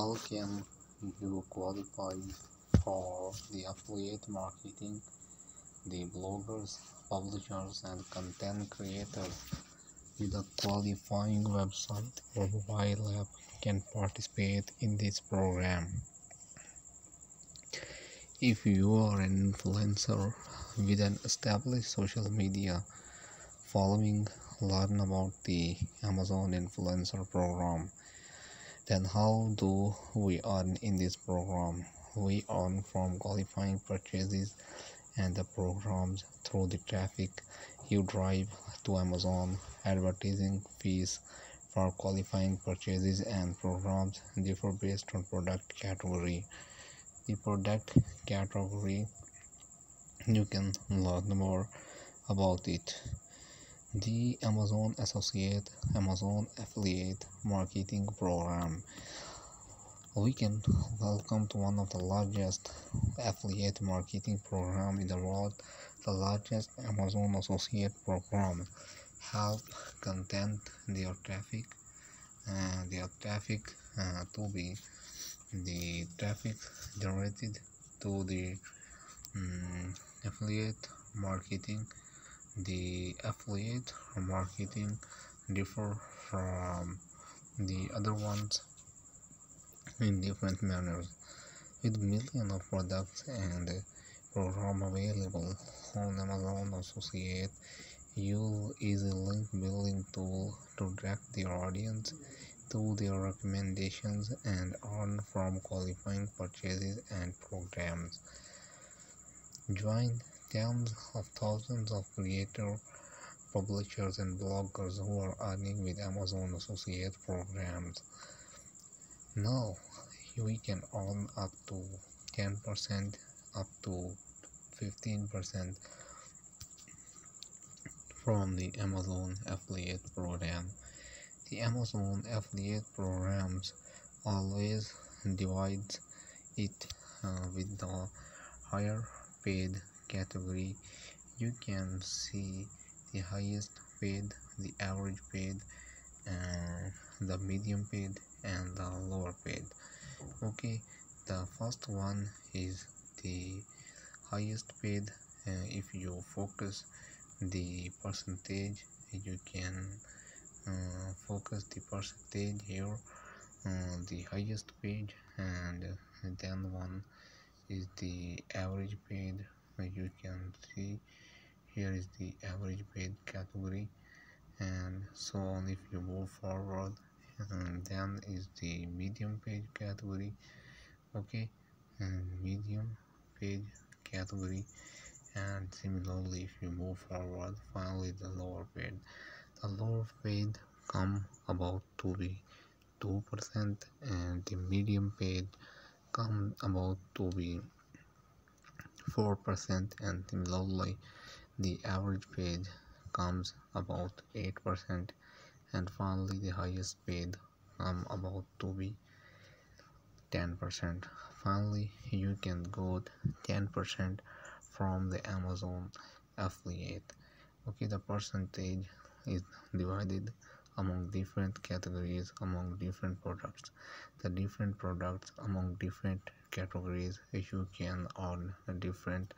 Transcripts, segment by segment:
How can you qualify for the affiliate marketing? The bloggers, publishers, and content creators with a qualifying website or mobile app can participate in this program. If you are an influencer with an established social media following, learn about the Amazon Influencer Program then how do we earn in this program? We earn from qualifying purchases and the programs through the traffic you drive to Amazon. Advertising fees for qualifying purchases and programs differ based on product category. The product category you can learn more about it the Amazon Associate Amazon Affiliate Marketing Program. We can welcome to one of the largest affiliate marketing program in the world, the largest Amazon Associate program. Help content their traffic, uh, their traffic uh, to be the traffic generated to the um, affiliate marketing the affiliate marketing differ from the other ones in different manners with millions of products and programs available on Amazon Associate you use a link building tool to direct the audience to their recommendations and earn from qualifying purchases and programs. Join tens of thousands of creators, publishers, and bloggers who are earning with Amazon Associate programs. Now, we can earn up to 10% up to 15% from the Amazon affiliate program. The Amazon affiliate programs always divides it uh, with the higher paid category you can see the highest paid the average paid and the medium paid and the lower paid. Okay the first one is the highest paid. Uh, if you focus the percentage you can uh, focus the percentage here uh, the highest paid and then one is the average paid you can see here is the average paid category and so on. If you move forward and then is the medium page category okay? And medium page category and similarly if you move forward finally the lower paid. The lower paid come about to be 2% and the medium paid come about to be 4% and similarly the average page comes about 8% and finally the highest paid come about to be 10% finally you can go 10% from the amazon affiliate. Okay the percentage is divided among different categories among different products. The different products among different categories you can earn different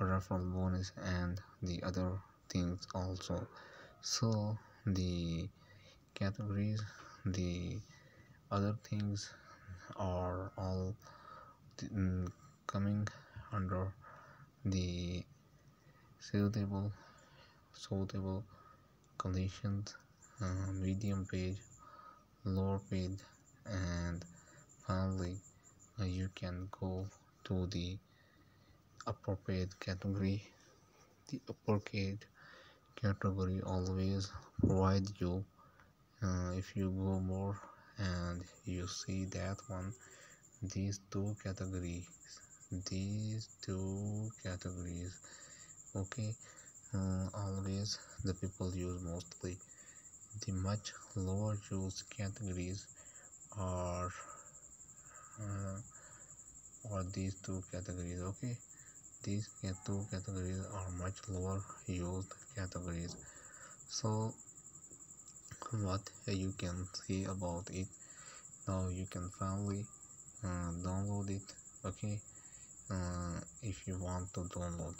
referral bonus and the other things also. So the categories the other things are all mm, coming under the suitable suitable conditions uh, medium page lower page and finally you can go to the appropriate category. The appropriate category always provide you uh, if you go more and you see that one. These two categories these two categories okay uh, always the people use mostly. The much lower use categories are uh, or these two categories okay. These two categories are much lower used categories. So what you can see about it now you can finally uh, download it okay. Uh, if you want to download